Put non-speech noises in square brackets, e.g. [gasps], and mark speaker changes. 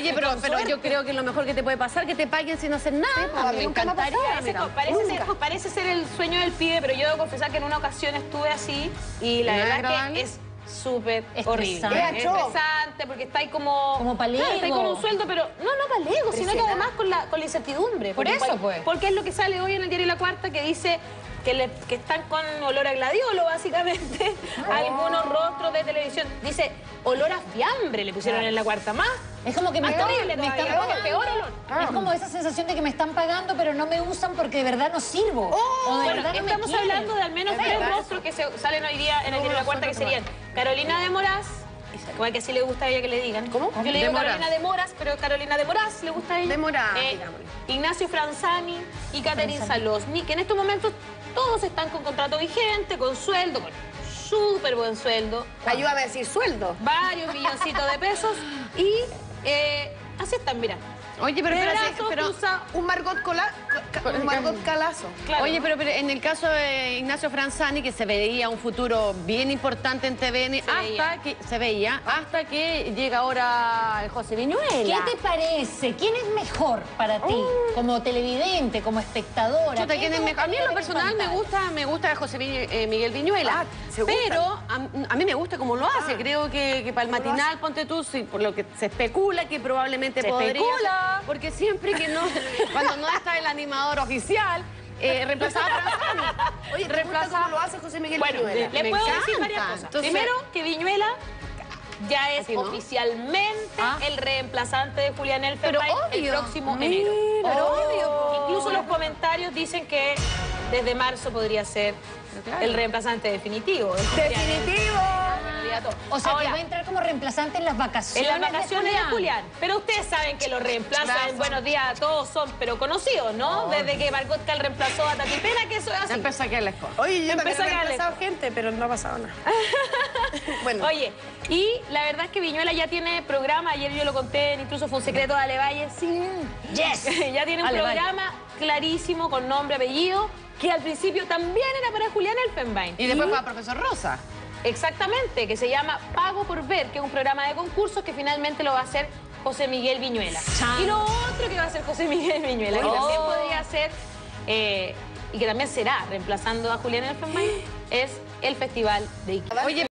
Speaker 1: Oye, pero, pero yo creo que lo mejor que te puede pasar es que te paguen sin hacer nada.
Speaker 2: pues, a mí
Speaker 1: me encantaría.
Speaker 3: Parece, ser,
Speaker 2: Nunca.
Speaker 3: parece ser el sueño del pibe, pero yo debo confesar que en una ocasión estuve así y la
Speaker 1: ¿No es
Speaker 3: verdad que es súper horrible.
Speaker 2: Estresante.
Speaker 3: Porque está ahí como...
Speaker 4: Como palego.
Speaker 3: Claro, está ahí con un sueldo, pero no, no palego, sino que además con la, con la incertidumbre.
Speaker 4: Por eso,
Speaker 3: cual-
Speaker 4: pues.
Speaker 3: Porque es lo que sale hoy en el diario La Cuarta que dice que, le- que están con olor a gladiolo, básicamente,
Speaker 4: Ah. [laughs]
Speaker 3: algunos de televisión. Dice, olor a fiambre le pusieron en La Cuarta. Más,
Speaker 4: Es como que me
Speaker 3: más
Speaker 4: están,
Speaker 3: terrible
Speaker 4: me están pagando.
Speaker 3: peor olor.
Speaker 4: Es como esa sensación de que me están pagando, pero no me usan porque de verdad no sirvo. o de
Speaker 3: Oh, Bueno,
Speaker 4: verdad no me
Speaker 3: estamos hablando de al menos
Speaker 2: Es
Speaker 3: tres
Speaker 2: verdad
Speaker 3: rostros que se salen hoy día en el diario La Cuarta, que serían Carolina de Moraz, igual que sí le gusta a ella que le digan.
Speaker 2: ¿Cómo?
Speaker 3: Yo le
Speaker 1: De
Speaker 3: digo
Speaker 1: Moraz.
Speaker 3: Carolina de Moraz, pero Carolina de Moraz le gusta a ella.
Speaker 1: De Moraz,
Speaker 3: Eh. Ignacio Franzani y Catherine Salosni, que en estos momentos todos están con contrato vigente, con sueldo, súper buen sueldo,
Speaker 2: Ayúdame a decir sueldo.
Speaker 3: varios milloncitos de pesos [laughs] y eh, así están, mira.
Speaker 1: Oye, pero espérate.
Speaker 2: Un Margot, cola, ca- un Margot Calazo.
Speaker 3: Claro.
Speaker 1: Oye, pero, pero en el caso de Ignacio Franzani, que se veía un futuro bien importante en TVN, hasta
Speaker 3: veía.
Speaker 1: que se veía, hasta que llega ahora el José Viñuela.
Speaker 4: ¿Qué te parece? ¿Quién es mejor para ti? Como televidente, como espectadora.
Speaker 1: Chuta,
Speaker 4: ¿Qué
Speaker 1: ¿quién es
Speaker 4: te
Speaker 1: mejor? A mí en lo personal me gusta, me gusta José Vi- eh, Miguel Viñuela.
Speaker 2: Ah, ¿se
Speaker 1: pero a, a mí me gusta cómo lo hace. Creo que, que para el
Speaker 2: ¿Cómo lo
Speaker 1: matinal, ponte tú, sí, por lo que se especula que probablemente
Speaker 3: Se
Speaker 1: podría.
Speaker 3: especula.
Speaker 1: Porque siempre que no, cuando no está el animador oficial, eh, reemplazaba a Franzani. [laughs]
Speaker 2: Oye, ¿te gusta cómo lo hace José Miguel
Speaker 3: Bueno,
Speaker 2: Viñuela?
Speaker 3: le
Speaker 1: Me
Speaker 3: puedo
Speaker 1: encanta.
Speaker 3: decir varias cosas.
Speaker 1: Entonces-
Speaker 3: Primero, que Viñuela ya es oficialmente
Speaker 1: Ah.
Speaker 3: el reemplazante de Julián
Speaker 1: Pero
Speaker 3: el próximo
Speaker 1: Mira,
Speaker 3: enero.
Speaker 1: pero obvio.
Speaker 3: Incluso los comentarios dicen que desde marzo podría ser
Speaker 1: claro.
Speaker 3: el reemplazante definitivo.
Speaker 2: ¡Definitivo!
Speaker 4: O sea,
Speaker 3: Ahora,
Speaker 4: que va a entrar reemplazante en las
Speaker 3: en
Speaker 4: vacaciones.
Speaker 3: las vacaciones de Julián. Pero ustedes saben que los reemplaza
Speaker 1: Claro.
Speaker 3: en Buenos Días a todos son, pero conocidos, ¿no? Desde que Margot Cal reemplazó a Tati Pena, que eso es
Speaker 1: Ya
Speaker 3: así.
Speaker 1: empezó aquí el escojo.
Speaker 2: Oye, yo
Speaker 3: Empezó
Speaker 2: también he
Speaker 3: a
Speaker 2: reemplazado gente, pero no ha pasado nada. [laughs] bueno,
Speaker 3: Oye, y la verdad es que Viñuela ya tiene programa, ayer yo lo conté, incluso fue un secreto de Ale Valle, sí,
Speaker 4: Yes. [laughs]
Speaker 3: ya tiene un
Speaker 4: Ale Valle.
Speaker 3: programa clarísimo con nombre, apellido, que al principio también era para Julián Elfenbein.
Speaker 1: Y después para Profesor Rosa.
Speaker 3: Exactamente, que se llama Pago por Ver, que es un programa de concursos que finalmente lo va a hacer José Miguel Viñuela. Y lo otro que va a hacer José Miguel Viñuela, que
Speaker 4: Oh.
Speaker 3: también podría ser, eh, y que también será reemplazando a Julián Elfenbein, [gasps] es el Festival de Iquique.
Speaker 1: Oye,